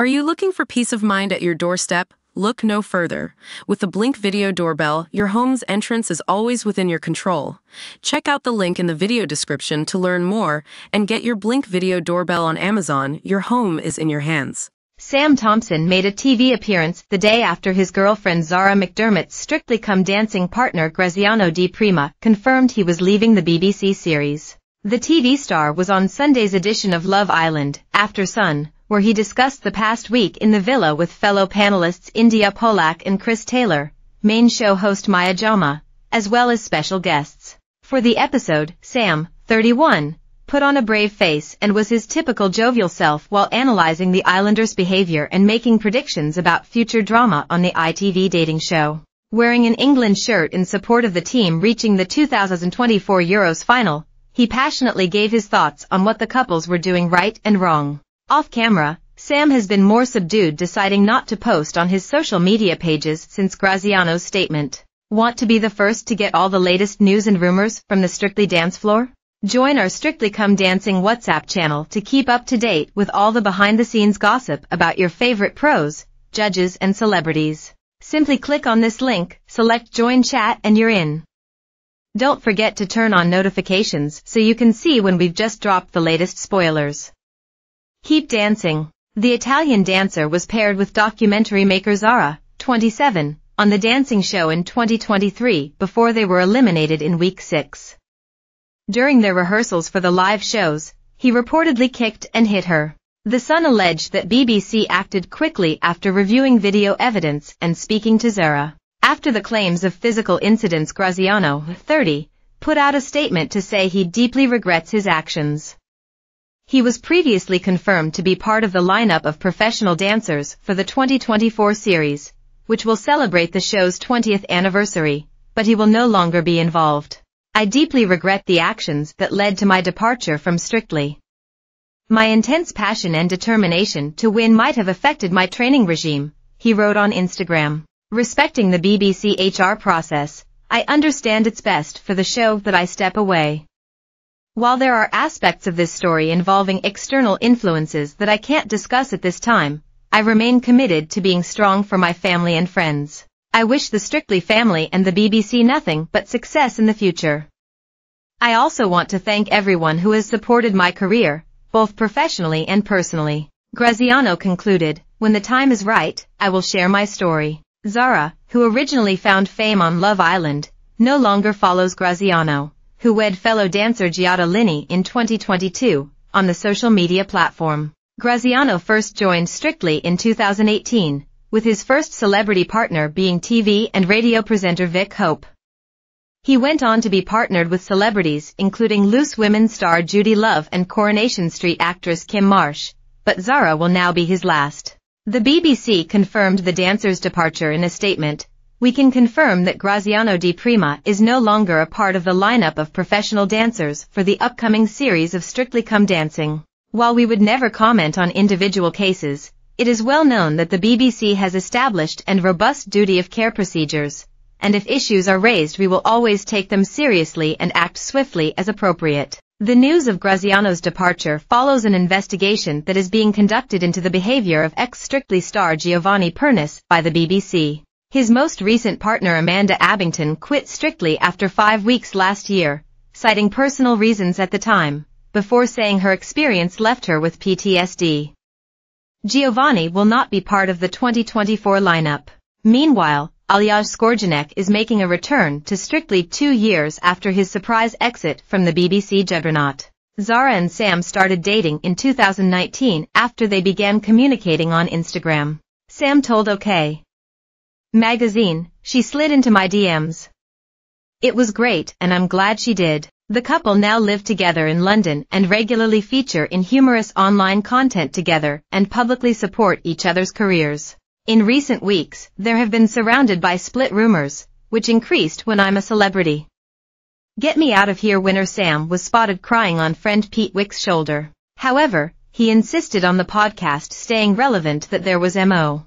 Are you looking for peace of mind at your doorstep? Look no further. With the Blink Video Doorbell, your home's entrance is always within your control. Check out the link in the video description to learn more and get your Blink Video Doorbell on Amazon. Your home is in your hands. Sam Thompson made a TV appearance the day after his girlfriend Zara McDermott's Strictly Come Dancing partner Graziano Di Prima confirmed he was leaving the BBC series. The TV star was on Sunday's edition of Love Island, After Sun, where he discussed the past week in the villa with fellow panelists Indiyah Polack and Chris Taylor, main show host Maya Jama, as well as special guests. For the episode, Sam, 31, put on a brave face and was his typical jovial self while analyzing the Islanders' behavior and making predictions about future drama on the ITV dating show. Wearing an England shirt in support of the team reaching the 2024 Euros final, he passionately gave his thoughts on what the couples were doing right and wrong. Off camera, Sam has been more subdued deciding not to post on his social media pages since Graziano's statement. Want to be the first to get all the latest news and rumors from the Strictly Dance floor? Join our Strictly Come Dancing WhatsApp channel to keep up to date with all the behind-the-scenes gossip about your favorite pros, judges and celebrities. Simply click on this link, select Join Chat and you're in. Don't forget to turn on notifications so you can see when we've just dropped the latest spoilers. Keep Dancing. The Italian dancer was paired with documentary maker Zara, 27, on the dancing show in 2023 before they were eliminated in week 6. During their rehearsals for the live shows, he reportedly kicked and hit her. The Sun alleged that BBC acted quickly after reviewing video evidence and speaking to Zara. After the claims of physical incidents Graziano, 30, put out a statement to say he deeply regrets his actions. He was previously confirmed to be part of the lineup of professional dancers for the 2024 series, which will celebrate the show's 20th anniversary, but he will no longer be involved. I deeply regret the actions that led to my departure from Strictly. My intense passion and determination to win might have affected my training regime, he wrote on Instagram. Respecting the BBC HR process, I understand it's best for the show that I step away. While there are aspects of this story involving external influences that I can't discuss at this time, I remain committed to being strong for my family and friends. I wish the Strictly family and the BBC nothing but success in the future. I also want to thank everyone who has supported my career, both professionally and personally. Graziano concluded, when the time is right, I will share my story. Zara, who originally found fame on Love Island, no longer follows Graziano who wed fellow dancer Giada Lini in 2022, on the social media platform. Graziano first joined Strictly in 2018, with his first celebrity partner being TV and radio presenter Vic Hope. He went on to be partnered with celebrities including Loose Women star Judy Love and Coronation Street actress Kim Marsh, but Zara will now be his last. The BBC confirmed the dancer's departure in a statement, we can confirm that Graziano Di Prima is no longer a part of the lineup of professional dancers for the upcoming series of Strictly Come Dancing. While we would never comment on individual cases, it is well known that the BBC has established and robust duty of care procedures, and if issues are raised we will always take them seriously and act swiftly as appropriate. The news of Graziano's departure follows an investigation that is being conducted into the behavior of ex-Strictly star Giovanni Pernice by the BBC. His most recent partner Amanda Abbington quit Strictly after five weeks last year, citing personal reasons at the time, before saying her experience left her with PTSD. Giovanni will not be part of the 2024 lineup. Meanwhile, Aljaž Škorjanec is making a return to Strictly two years after his surprise exit from the BBC juggernaut. Zara and Sam started dating in 2019 after they began communicating on Instagram. Sam told OK magazine, she slid into my DMs. It was great and I'm glad she did. The couple now live together in London and regularly feature in humorous online content together and publicly support each other's careers. In recent weeks, there have been surrounded by split rumors, which increased when I'm a celebrity. Get Me Out of Here winner Sam was spotted crying on friend Pete Wicks' shoulder. However, he insisted on the podcast staying relevant that there was MO.